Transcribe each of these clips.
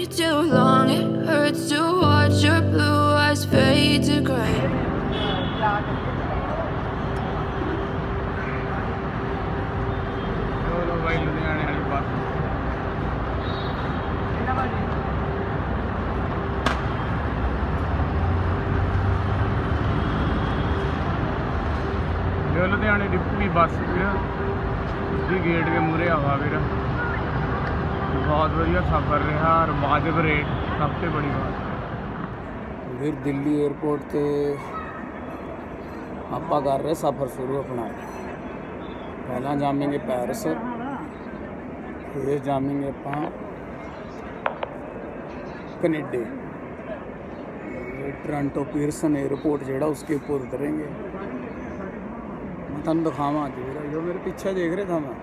you too long. It hurts to watch your blue eyes fade to gray. ਚਲੋ ਬਾਈ ਲੁਧਿਆਣੇ ਵਾਲੀ ਬੱਸ ਜੋ ਲੁਧਿਆਣੇ ਡਿਪੂ ਦੀ ਬੱਸ ਵੀਰ ਦੀ ਗੇਟ ਦੇ ਮੂਹਰੇ ਆਵਾ ਵੀਰ ਬਹੁਤ ਵਧੀਆ ਸਫ਼ਰ ਰਿਹਾ ਔਰ ਵਾਜਬ ਰੇਟ ਸਭ ਤੋਂ ਬੜੀ ਬਾਤ ਫਿਰ ਦਿੱਲੀ 에어ਪੋਰਟ ਤੇ ਆਪਾਂ ਕਰ ਰਹੇ ਸਫ਼ਰ ਸ਼ੁਰੂ ਆਪਣਾ ਪਹਿਲਾਂ ਜਾਵਾਂਗੇ ਪੈਰਿਸ ਫਿਰ ਜਾਵਾਂਗੇ ਆਪਾਂ ਕੈਨੇਡਾ टोरंटो पीरसन एयरपोर्ट जोड़ा उसके ऊपर उतरेंगे मैं तुम दिखावा जो मेरे पीछे देख रहे था मैं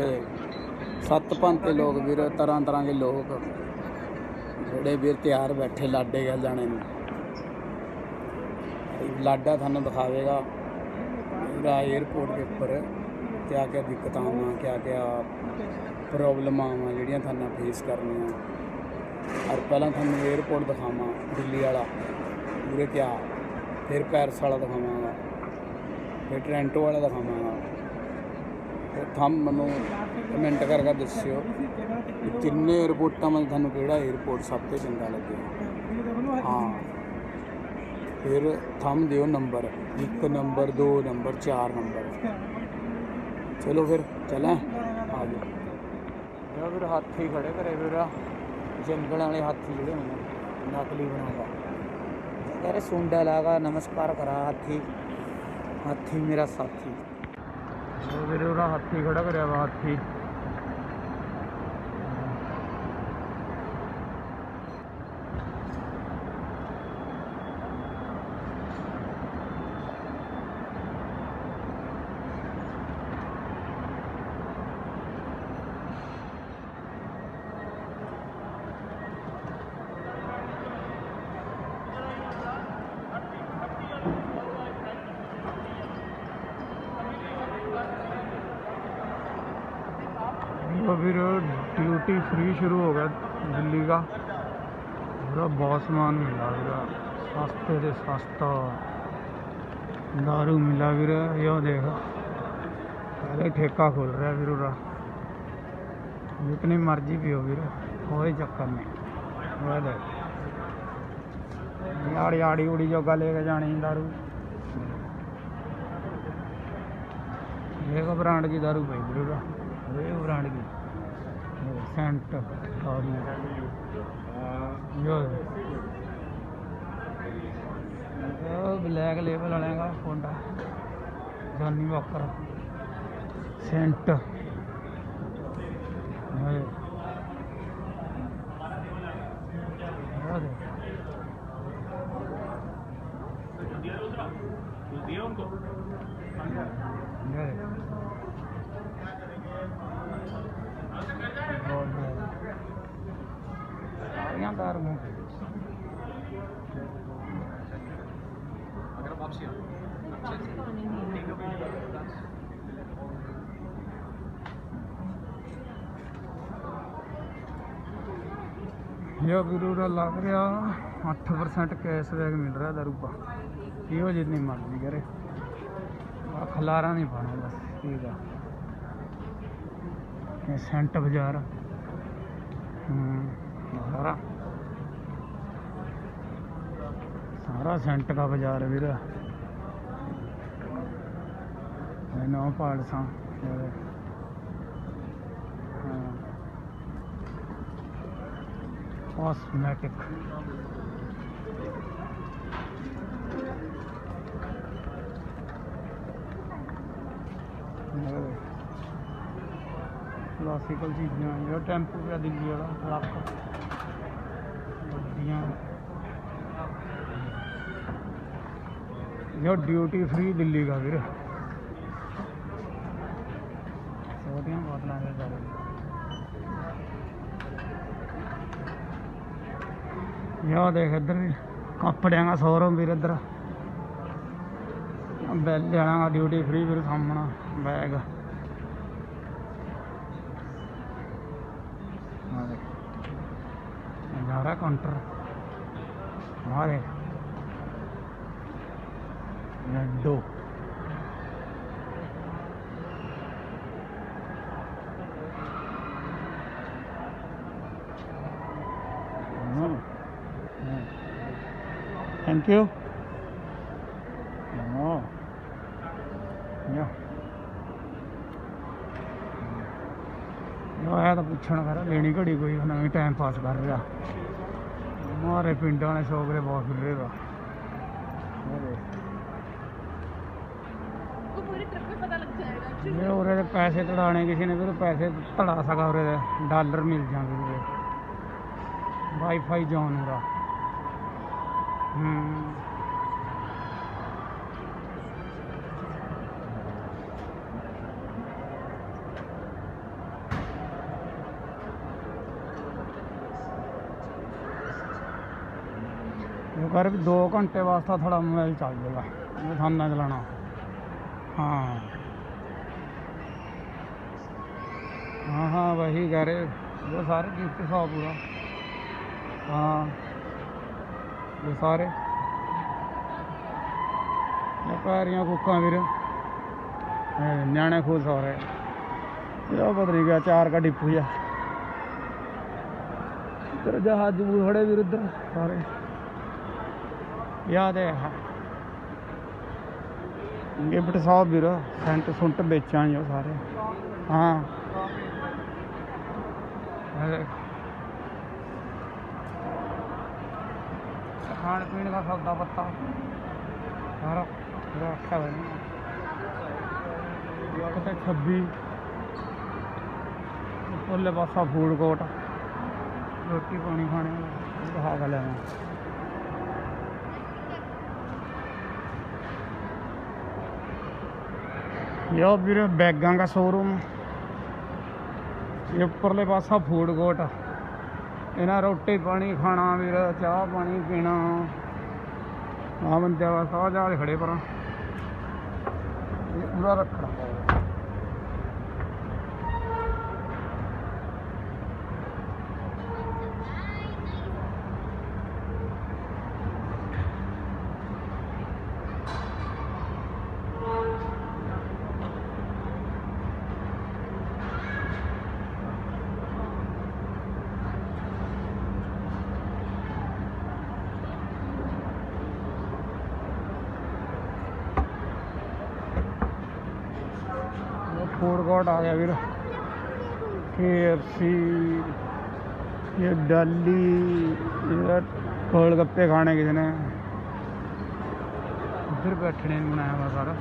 ये देख। ये देख। सत्त भांते लोग ਵੀਰ ਤਰ੍ਹਾਂ ਤਰ੍ਹਾਂ ਦੇ ਲੋਕ ਜਿਹੜੇ ਵੀਰ ਤਿਆਰ ਬੈਠੇ ਲਾਡੇ ਗੱਲ ਜਾਣੇ ਨੂੰ लाडा थानू दिखावेगा पूरा एयरपोर्ट के ऊपर क्या क्या दिक्कत आवा क्या क्या प्रॉब्लम आवा ਜਿਹੜੀਆਂ थानू फेस करनियां और पहला थानू एयरपोर्ट दिखावा दिल्ली वाला पूरे क्या फिर पैरिस वाला दिखावांगा फिर टोरंटो वाला दिखावांगा थाम मनो તમે ટકારકા દસ્યો તિન્ને એરપોર્ટના મને થાનું કેડા એરપોર્ટ સાથે ચિંતા લગે હા फिर थम दियो नंबर। एक नंबर, दो नंबर, चार नंबर। चलो फिर चलें। हाँ आ जाओ फिर हाथी खड़े करे फिर। जंगल वाले हाथी जोड़े नकली बना कह रहे लागा, नमस्कार करा हाथी। हाथी मेरा साथी। ਉਹ ਵੀਰੇ ਉਹਦਾ ਹਾਥੀ ਖੜਾ ਕਰਿਆ ਵਾ ਹਾਥੀ ड्यूटी फ्री शुरू हो गया दिल्ली का। पूरा बहुत सामान मिला फिर सस्ते से सस्ता। दारू मिला फिर यो देख। पहले ठेका खोल रहा फिर उरा जितनी मर्ज़ी पियो फिर कोई चक्कर नहीं। वो देख। याड़ी आड़ी उड़ी जोगा लेके जानी दारू। देखो ब्रांड की दारू फिर उरा ब्रांड की। सेंट और यो। ब्लैक लेबल का फोंडा जॉनी वॉकर। सेंट। ये। चार में। अगर वापसी यो तो लग रहा अठ परसेंट कैशबैक मिल रहा दारूबा। यो जितनी मर्ज़ी करे। खलारा नहीं पाना बस ठीक है सेंट बाज़ार। हम्म सारा सेंट का बाज़ार है भीर नौ पालसा कॉस्मेटिक क्लासिकल चीज़ें टेंपू पे दिल्ली वाला आपका यार ड्यूटी फ्री दिल्ली का फिर। सोटियाँ देख इधर भी कपड़े का शोरूम फिर इधर। बैल जाना का ड्यूटी फ्री फिर सामना बैग। जा रहा काउंटर वहाँ देख। Laddoo thank you No. Yeah. ਉਹ ਆਇਆ ਤਾਂ ਪੁੱਛਣ ਕਰ ਲੈਣੀ ਘੜੀ ਕੋਈ ਨਵੀਂ ਟਾਈਮ ਪਾਸ ਕਰ ਰਿਹਾ ਮਾਰੇ ਪਿੰਡਾਂ ਵਾਲੇ ਸ਼ੌਕ ਦੇ ਬਹੁਤ ਫਿਰ ਰਹੇਗਾ को पूरी ट्रिप में पता लग जाएगा ਜੇ ਉਰੇ ਦੇ ਪੈਸੇ ਤੜਾਣੇ ਕਿਸੇ ਨੇ ਫਿਰ ਪੈਸੇ ਤੜਾ ਸਕਾ ਉਰੇ ਦੇ ਡਾਲਰ ਮਿਲ ਜਾਂਦੇ ਉਰੇ ਵਾਈਫਾਈ ਜੋਨ ਉਰਾ ਹੂੰ ਉਹ ਕਰ ਵੀ 2 ਘੰਟੇ ਵਾਸਤੇ ਥੋੜਾ ਮੋਬਾਈਲ ਚੱਲ ਜਾਏਗਾ ਇਹ ਤੁਹਾਨੂੰ ਨਾ ਚਲਾਣਾ हाँ। हाँ हाँ वही रहे वो सारे गिफ्ट सौ पूरा। हाँ। ये सारे। पैरियाँ कुक्का फिर। न्याणे खुश हो रहे पता नहीं क्या चार का डिपू जा इधर जहाज़ खड़े फिर उधर सारे। याद है हाँ। ਗਿਫਟ ਸਾਹਿਬ ਵੀਰ, ਸੈਂਟ ਸੁੰਟ ਵੇਚਾਂ ਜੋ ਸਾਰੇ। ਹਾਂ। ਖਾਣ ਪੀਣ ਦਾ ਸੌਦਾ ਪੱਤਾ। ਸਾਰਾ ਰੱਖਿਆ ਹੋਇਆ ਕਿਤੇ 26 ਉੱਪਰਲੇ ਪਾਸਾ ਫੂਡ ਕੋਰਟ। ਰੋਟੀ ਪਾਣੀ ਖਾਣੇ ਵਾਲਾ ਦਿਖਾ ਲੈਣਾ ਯੋ ਵੀਰੇ, ਬੈਗਾਂ ਦਾ ਸ਼ੋਰੂਮ ਇਹ ਉੱਪਰਲੇ ਪਾਸਾ ਫੂਡ ਕੋਰਟ ਇਹਨਾਂ ਰੋਟੀ ਪਾਣੀ ਖਾਣਾ ਵੀਰੇ, ਚਾਹ ਪਾਣੀ ਪੀਣਾ। ਆ ਬੰਦੇ ਵਾ ਸਾਹ ਜਾਲ ਖੜੇ ਪਰਾਂ। ਇਹ ਪੂਰਾ ਰੱਖਣਾ। फ़ूड कोर्ट आ गया वीर। के एफ़ सी ये डली ये गोलगप्पे खाने किसी ने। इधर बैठने बनाया हुआ सारा।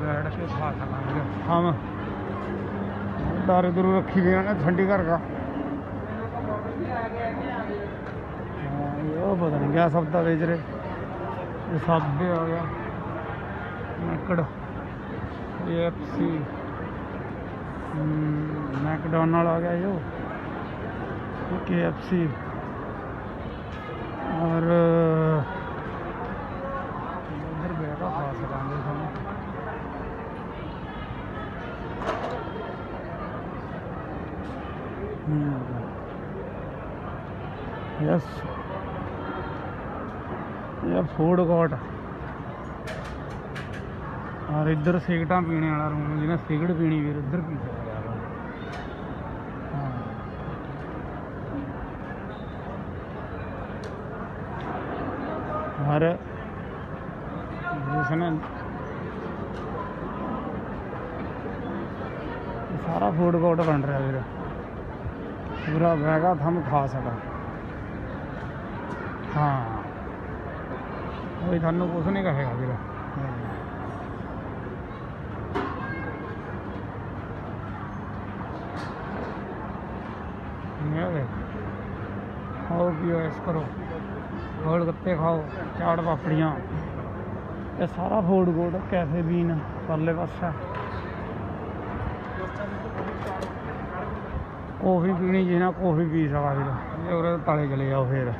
बैठ के खा सका हम। दारू दूरू रखी है ठंडी घर का। हाँ, पता नहीं क्या सब्दा बेच रहे साबे आ गया। मैकड़ एफ़ सी मैकडोनल्ड आ गया यो। के एफ़ सी और उधर बैठा खा सकांगे हम यस ये फ़ूड कोर्ट और इधर सिगटा पीने वाला रूम जिन्हें सिगट पीनी फिर उधर पी सकता है। हाँ। जिसने सारा फ़ूड कोर्ट बन रहा है फिर पूरा बैगा हम खा सका। हाँ। वही थानू कुछ नहीं कहेगा फिर ये देख। खाओ, पियो ऐस करो। गोलगप्पे खाओ, चाट पापड़ियाँ। ये सारा फ़ूड कोर्ट कैफ़े भी न परले पासे। कॉफ़ी पीनी जी ना, कॉफ़ी पी सका फिर। ये उरे तले चले जाओ फिर।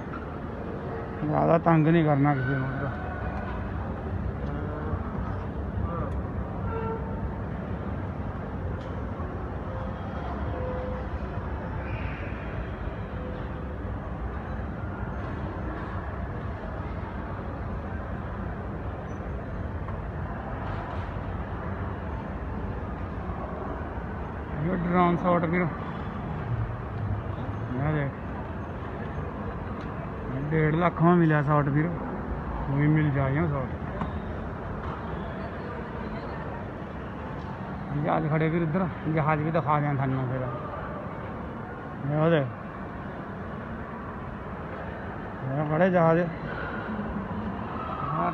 ज़्यादा तंग नहीं करना किसी ड्रोन शॉट भी डेढ़ लख में मिला शॉट भी वही मिल जाए शॉट जहाज़ खड़े फिर उधर, जहाज़ भी दिखा दें थानू फिर। खड़े जहाज़। हाँ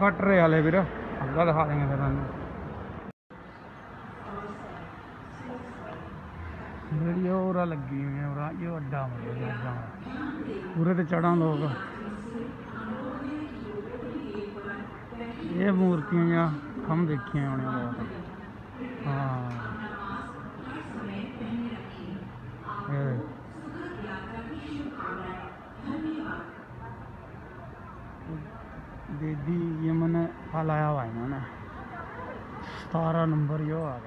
कट रहे हाले फिर। अगर दिखा देंगे फिर थानू। ਜਿਹੜੀ ਉਹ ਉਰਾ ਲੱਗੀ ਹੋਈ ਹੈ ਉਰਾ ਇਹ ਅੱਡਾ ਮਤਲਬ ਅੱਡਾ ਪੂਰੇ ਤੇ ਚੜਾਂ ਲੋਕ ਇਹ ਮੂਰਤੀਆਂ ਜਾਂ ਹਮ ਦੇਖੀਆਂ ਹੋਣੀਆਂ ਬਹੁਤ ਹਾਂ ਇਹ दीदी ये मैंने हलाया हुआ है इन्होंने सतारह नंबर यो आ गया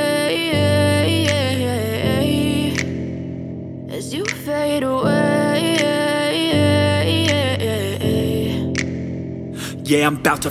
Yeah, I'm about to